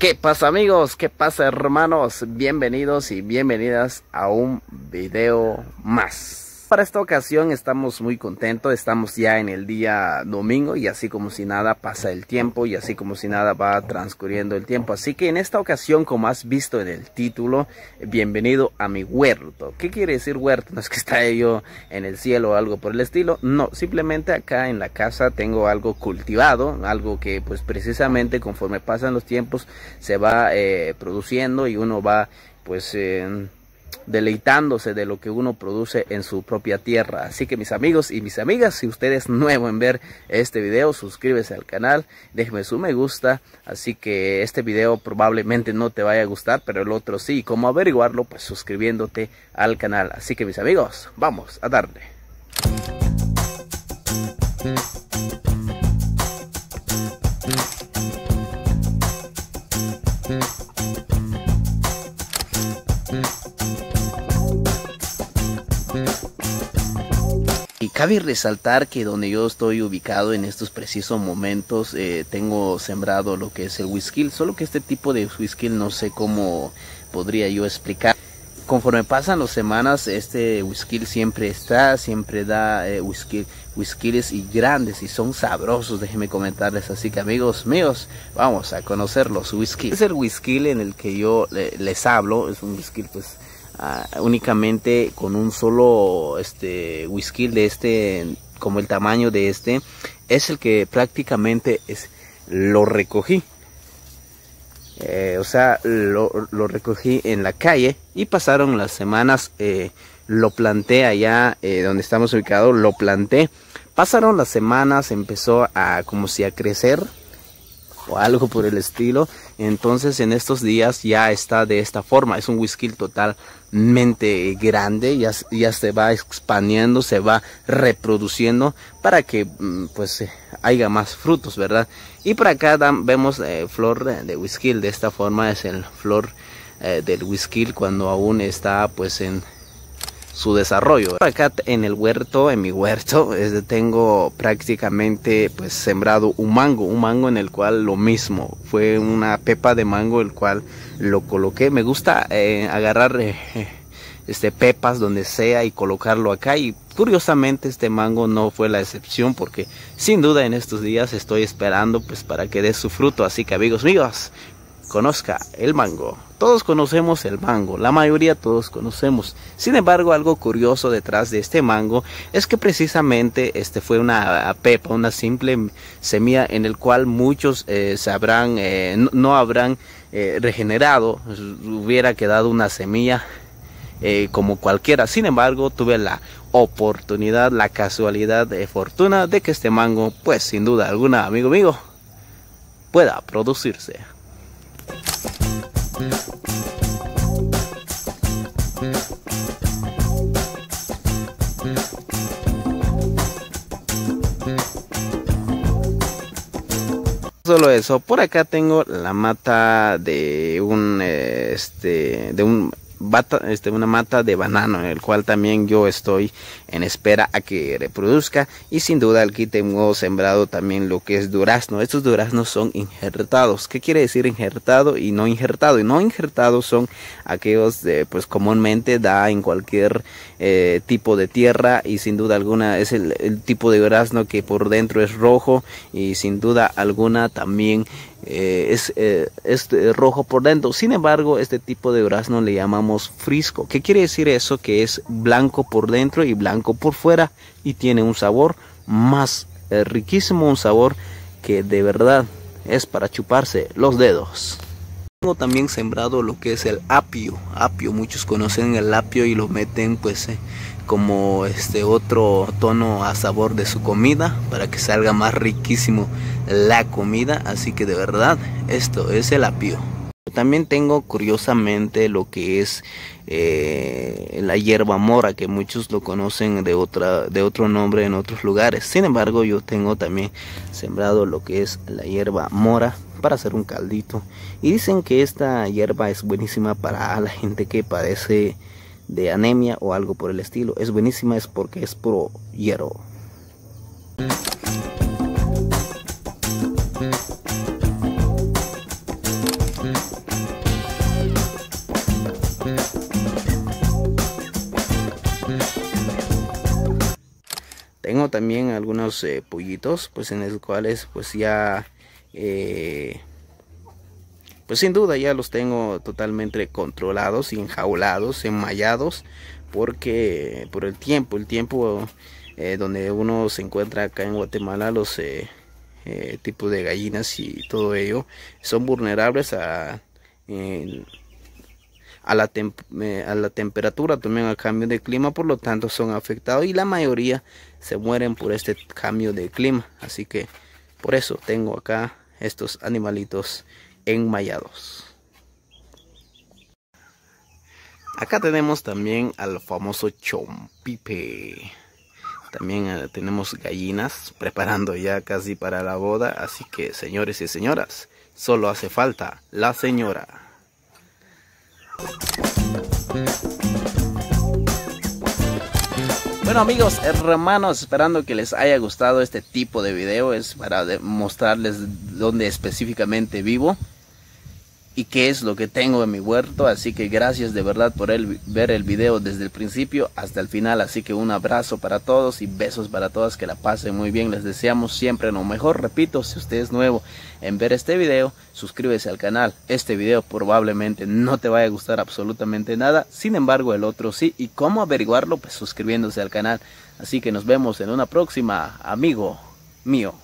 ¿Qué pasa amigos? ¿Qué pasa hermanos? Bienvenidos y bienvenidas a un video más. Para esta ocasión estamos muy contentos, estamos ya en el día domingo y así como si nada pasa el tiempo y así como si nada va transcurriendo el tiempo. Así que en esta ocasión, como has visto en el título, bienvenido a mi huerto. ¿Qué quiere decir huerto? No es que está yo en el cielo o algo por el estilo, no, simplemente acá en la casa tengo algo cultivado, algo que pues precisamente conforme pasan los tiempos se va eh, produciendo y uno va pues... Eh, deleitándose de lo que uno produce en su propia tierra. Así que mis amigos y mis amigas, si usted es nuevo en ver este video, suscríbese al canal, déjeme su me gusta. Así que este video probablemente no te vaya a gustar, pero el otro sí. ¿Cómo averiguarlo? Pues suscribiéndote al canal. Así que mis amigos, vamos a darle. Cabe resaltar que donde yo estoy ubicado en estos precisos momentos eh, tengo sembrado lo que es el whisky, solo que este tipo de whisky no sé cómo podría yo explicar. Conforme pasan las semanas, este whisky siempre está, siempre da eh, whisky, whiskies y grandes y son sabrosos, déjenme comentarles. Así que amigos míos, vamos a conocer los whisky. Es el whisky en el que yo les hablo, es un whisky pues Ah, únicamente con un solo este whisky de este como el tamaño de este es el que prácticamente es lo recogí. Eh, o sea lo, recogí en la calle y pasaron las semanas eh, lo planté allá eh, donde estamos ubicados lo planté. Pasaron las semanas empezó a como si a crecer o algo por el estilo. Entonces en estos días ya está de esta forma. Es un whisky totalmente grande. Ya, se va expandiendo, se va reproduciendo para que mm, pues eh, haya más frutos, ¿verdad? Y por acá vemos eh, flor de whisky. De esta forma es el flor eh, del whisky cuando aún está pues en su desarrollo. Acá en el huerto, en mi huerto, tengo prácticamente pues sembrado un mango, un mango en el cual lo mismo, fue una pepa de mango el cual lo coloqué. Me gusta eh, agarrar eh, este pepas donde sea y colocarlo acá y curiosamente este mango no fue la excepción porque sin duda en estos días estoy esperando pues para que dé su fruto. Así que amigos míos, conozca el mango. Todos conocemos el mango, la mayoría todos conocemos. Sin embargo, algo curioso detrás de este mango es que precisamente este fue una pepa, una simple semilla en el cual muchos eh, se habrán, eh, no, habrán eh, regenerado, hubiera quedado una semilla como cualquiera. Sin embargo, tuve la oportunidad, la casualidad de fortuna de que este mango, pues sin duda alguna, amigo mío, pueda producirse. Solo eso, por acá tengo la mata de un este de un este, una mata de banano en el cual también yo estoy en espera a que reproduzca y sin duda aquí tengo sembrado también lo que es durazno estos duraznos son injertados ¿qué quiere decir injertado y no injertado? y no injertados son aquellos de, pues comúnmente da en cualquier eh, tipo de tierra y sin duda alguna es el, tipo de durazno que por dentro es rojo y sin duda alguna también eh, es, eh, eh, rojo por dentro. Sin embargo, este tipo de durazno le llamamos frisco. ¿Qué quiere decir eso? Que es blanco por dentro y blanco por fuera y tiene un sabor más riquísimo, un sabor que de verdad es para chuparse los dedos. Tengo también sembrado lo que es el apio. Apio, muchos conocen el apio y lo meten pues como este otro tono a sabor de su comida para que salga más riquísimo la comida así que de verdad esto es el apio también tengo curiosamente lo que es eh, la hierba mora que muchos lo conocen de otra de otro nombre en otros lugares sin embargo yo tengo también sembrado lo que es la hierba mora para hacer un caldito y dicen que esta hierba es buenísima para la gente que padece de anemia o algo por el estilo. Es buenísima, es porque es puro hierro. También algunos eh, pollitos, pues en los cuales pues ya, eh, pues sin duda ya los tengo totalmente controlados enjaulados, enmallados, porque por el tiempo, el tiempo eh, donde uno se encuentra acá en Guatemala, los tipos de gallinas y todo ello son vulnerables a a la, a la temperatura, también al cambio de clima, por lo tanto son afectados y la mayoría se mueren por este cambio de clima. Así que por eso tengo acá estos animalitos enmayados. Acá tenemos también al famoso chompipe. También eh, tenemos gallinas preparando ya casi para la boda. Así que señores y señoras, solo hace falta la señora. Bueno amigos, hermanos, esperando que les haya gustado este tipo de video, es para mostrarles dónde específicamente vivo y qué es lo que tengo en mi huerto. Así que gracias de verdad por el, ver el video desde el principio hasta el final. Así que un abrazo para todos y besos para todas. Que la pasen muy bien. Les deseamos siempre lo mejor. Repito, si usted es nuevo en ver este video, suscríbese al canal. Este video probablemente no te vaya a gustar absolutamente nada. Sin embargo, el otro sí. ¿Y cómo averiguarlo? Pues suscribiéndose al canal. Así que nos vemos en una próxima, amigo mío.